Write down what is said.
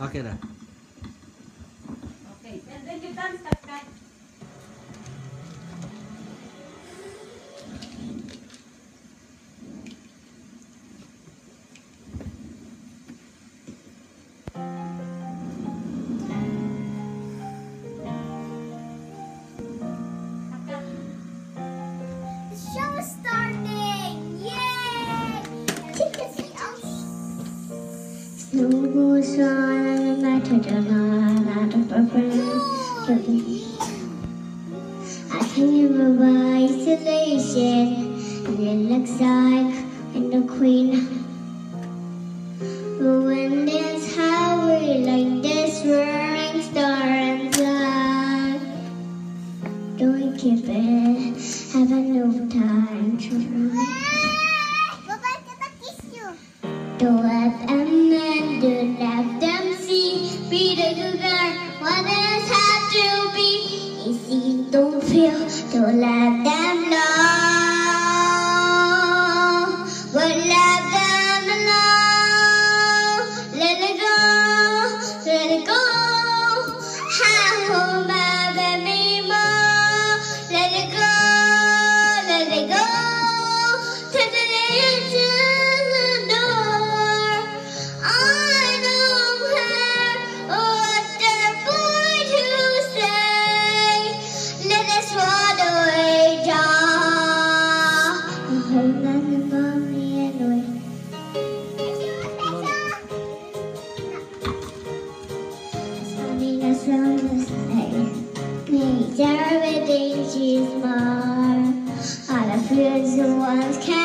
Okay na. Okay. And then you dance, cut, cut. I took a of. I can isolation, and it looks like I'm the queen. But when there's highway like this, roaring star and sun, don't give it, have enough time to run. Go back to the tissue. Do. to feel let them know. When All I fears is the ones can